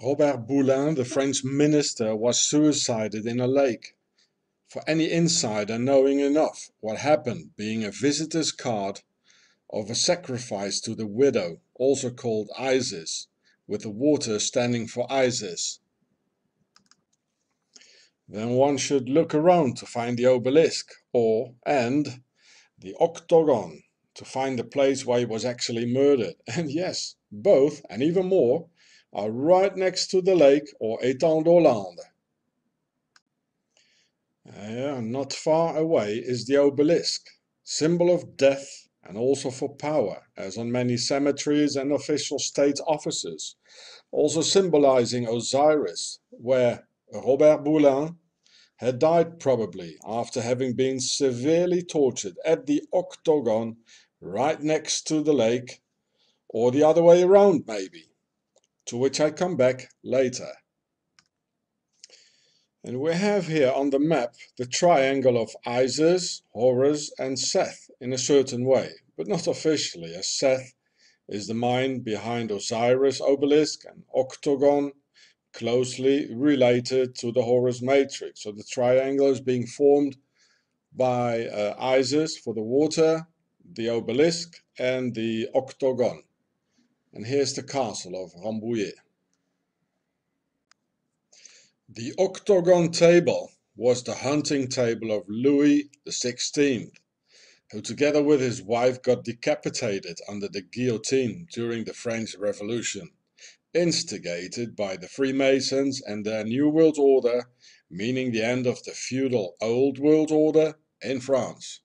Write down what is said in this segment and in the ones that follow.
Robert Boulin, the French minister, was suicided in a lake. For any insider knowing enough what happened being a visitor's card of a sacrifice to the widow, also called Isis, with the water standing for Isis. Then one should look around to find the obelisk, or, and, the octagon, to find the place where he was actually murdered. And yes, both, and even more, are right next to the lake or Étang d'Hollande. Uh, not far away is the obelisk, symbol of death and also for power, as on many cemeteries and official state offices, also symbolizing Osiris, where Robert Boulin had died probably after having been severely tortured at the octagon right next to the lake, or the other way around maybe to which I come back later. And we have here on the map the triangle of Isis, Horus and Seth in a certain way, but not officially as Seth is the mind behind Osiris obelisk and octagon closely related to the Horus matrix. So the triangle is being formed by uh, Isis for the water, the obelisk and the octagon. And here's the castle of Rambouillet. The octagon table was the hunting table of Louis XVI, who together with his wife got decapitated under the guillotine during the French Revolution, instigated by the Freemasons and their New World Order, meaning the end of the feudal Old World Order in France.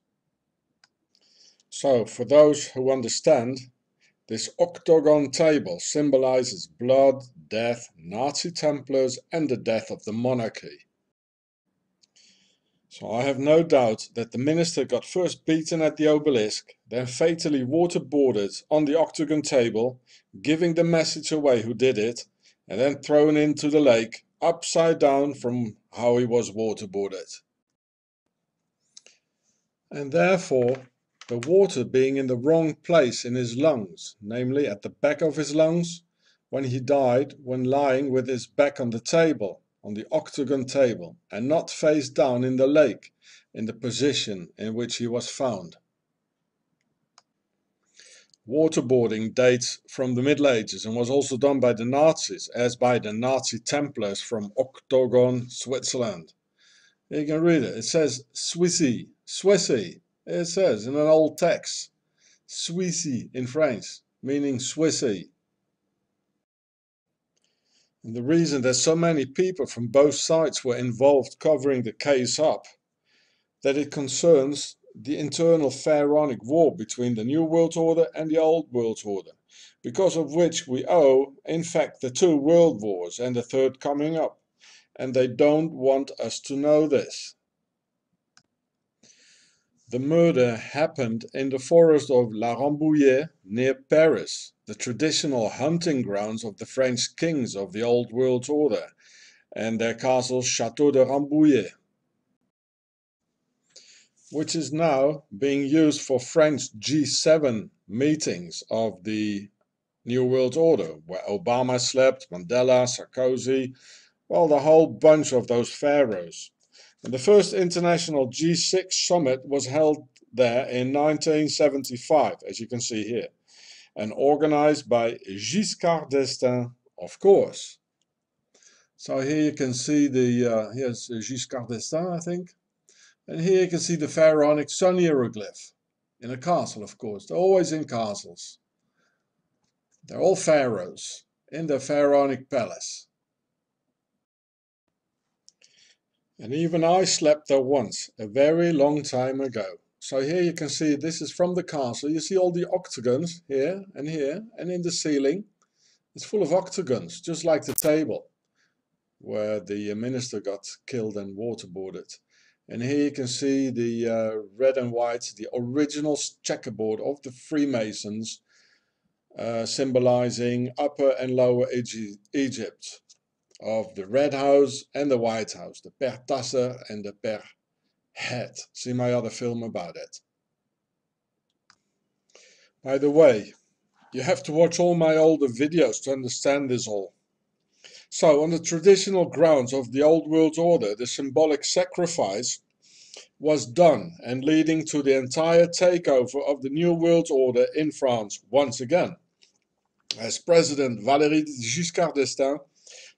So, for those who understand, this octagon table symbolizes blood, death, Nazi Templars and the death of the monarchy. So I have no doubt that the minister got first beaten at the obelisk, then fatally waterboarded on the octagon table, giving the message away who did it, and then thrown into the lake, upside down from how he was waterboarded. And therefore the water being in the wrong place in his lungs, namely at the back of his lungs, when he died when lying with his back on the table, on the octagon table, and not face down in the lake, in the position in which he was found. Waterboarding dates from the Middle Ages and was also done by the Nazis, as by the Nazi Templars from Octagon, Switzerland. You can read it. It says Swissy, Swissy, it says in an old text, Suissy in French, meaning Swissy. And the reason that so many people from both sides were involved covering the case up, that it concerns the internal pharaonic war between the New World Order and the Old World Order, because of which we owe, in fact, the two world wars and the third coming up. And they don't want us to know this. The murder happened in the forest of La Rambouillet near Paris, the traditional hunting grounds of the French kings of the Old World Order, and their castle Chateau de Rambouillet, which is now being used for French G7 meetings of the New World Order, where Obama slept, Mandela, Sarkozy, well, the whole bunch of those pharaohs. And the first international G6 summit was held there in 1975, as you can see here, and organized by Giscard d'Estaing, of course. So here you can see the, uh, here's Giscard d'Estaing, I think. And here you can see the pharaonic sun hieroglyph in a castle, of course. They're always in castles. They're all pharaohs in the pharaonic palace. And even I slept there once, a very long time ago. So here you can see this is from the castle. You see all the octagons here and here and in the ceiling. It's full of octagons, just like the table where the minister got killed and waterboarded. And here you can see the uh, red and white, the original checkerboard of the Freemasons, uh, symbolizing Upper and Lower Egypt of the Red House and the White House, the Per Tasser and the Per Het. See my other film about it. By the way, you have to watch all my older videos to understand this all. So, on the traditional grounds of the Old World Order, the symbolic sacrifice was done and leading to the entire takeover of the New World Order in France once again. As President Valéry Giscard d'Estaing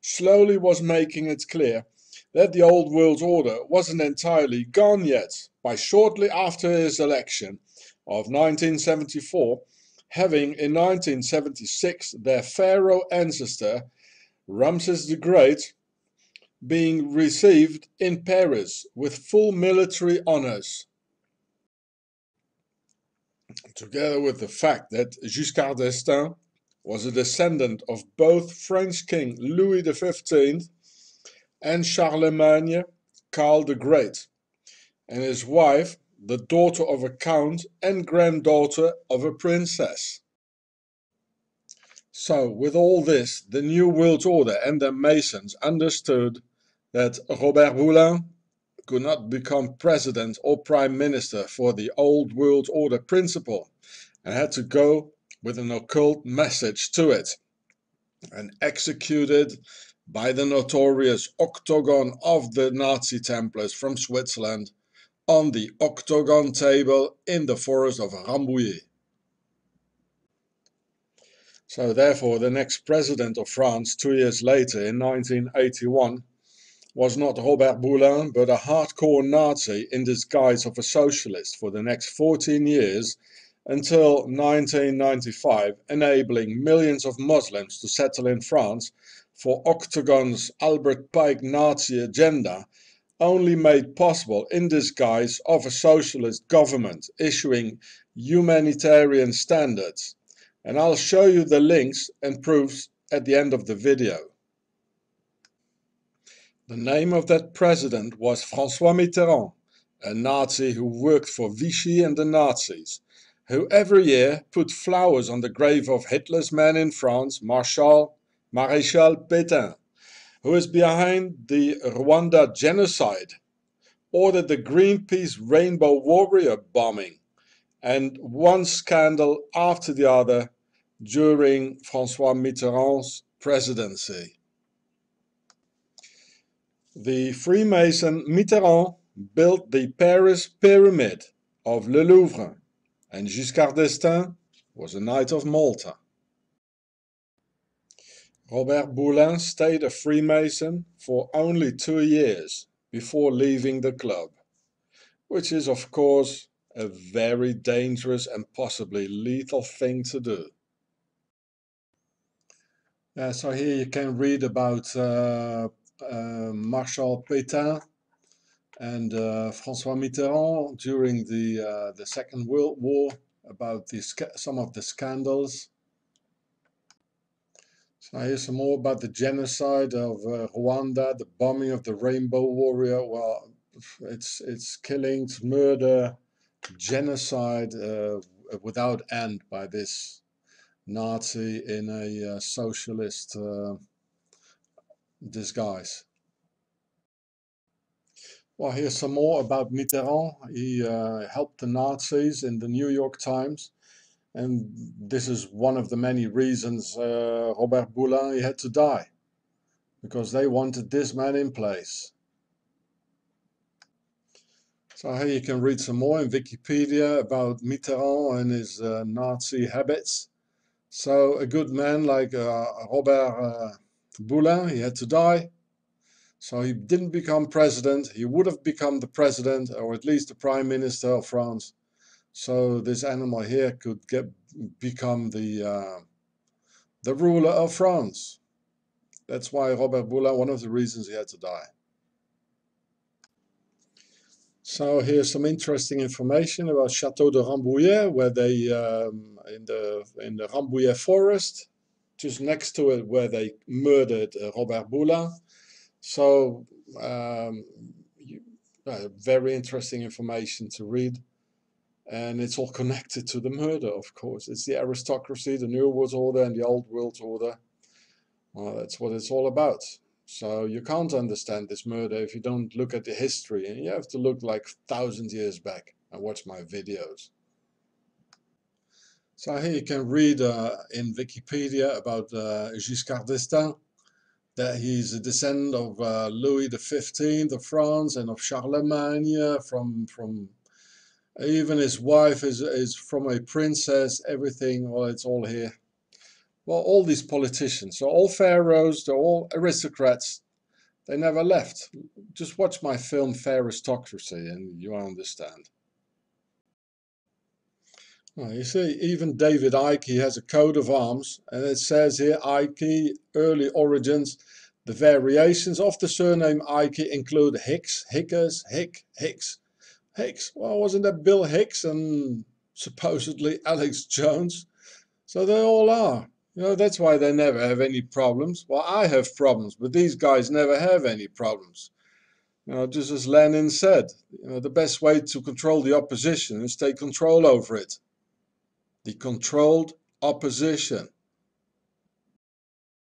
slowly was making it clear that the Old World Order wasn't entirely gone yet, by shortly after his election of 1974, having in 1976 their pharaoh ancestor, Ramses the Great, being received in Paris with full military honors. Together with the fact that Giscard d'Estaing was a descendant of both French King Louis XV and Charlemagne Karl the Great, and his wife, the daughter of a count and granddaughter of a princess. So, with all this, the New World Order and the Masons understood that Robert Boulin could not become president or prime minister for the old world order principle and had to go with an occult message to it and executed by the notorious octagon of the Nazi Templars from Switzerland on the octagon table in the forest of Rambouillet. So therefore the next president of France two years later in 1981 was not Robert Boulin, but a hardcore Nazi in disguise of a socialist for the next 14 years until 1995, enabling millions of Muslims to settle in France for Octagon's Albert Pike Nazi agenda only made possible in disguise of a socialist government issuing humanitarian standards. And I'll show you the links and proofs at the end of the video. The name of that president was François Mitterrand, a Nazi who worked for Vichy and the Nazis, who every year put flowers on the grave of Hitler's man in France, Marshal Maréchal Pétain, who is behind the Rwanda genocide, ordered the Greenpeace Rainbow Warrior bombing, and one scandal after the other during François Mitterrand's presidency. The Freemason Mitterrand built the Paris Pyramid of Le Louvre, and Giscard d'Estaing was a Knight of Malta. Robert Boulin stayed a Freemason for only two years before leaving the club, which is of course a very dangerous and possibly lethal thing to do. Uh, so here you can read about uh, uh, Marshal Pétain and uh, François Mitterrand during the uh, the Second World War about the some of the scandals. So here's some more about the genocide of uh, Rwanda, the bombing of the Rainbow Warrior. Well, it's it's killings, murder, genocide uh, without end by this Nazi in a uh, socialist disguise. Well, here's some more about Mitterrand. He uh, helped the Nazis in the New York Times. And this is one of the many reasons uh, Robert Boulin had to die. Because they wanted this man in place. So here you can read some more in Wikipedia about Mitterrand and his uh, Nazi habits. So a good man like uh, Robert uh, Boulin, he had to die. So he didn't become president. He would have become the president or at least the prime minister of France. So this animal here could get become the uh, the ruler of France. That's why Robert Boulin, one of the reasons he had to die. So here's some interesting information about Chateau de Rambouillet, where they um, in the in the Rambouillet forest, just next to it where they murdered uh, Robert Boulin. So, um, you, uh, very interesting information to read. And it's all connected to the murder, of course. It's the aristocracy, the New World Order, and the Old World Order. Well, that's what it's all about. So you can't understand this murder if you don't look at the history. And you have to look like thousand years back and watch my videos. So here you can read uh, in Wikipedia about uh, Giscard d'Estaing, that he's a descendant of uh, Louis XV of France and of Charlemagne from from even his wife is is from a princess everything well it's all here. Well all these politicians so all pharaohs they're all aristocrats. They never left. Just watch my film Aristocracy and you understand well, you see, even David Icke has a coat of arms, and it says here Icke, early origins. The variations of the surname Icke include Hicks, Hickers, Hick, Hicks. Hicks, well, wasn't that Bill Hicks and supposedly Alex Jones? So they all are. You know, that's why they never have any problems. Well, I have problems, but these guys never have any problems. You know, just as Lenin said, you know, the best way to control the opposition is take control over it the controlled opposition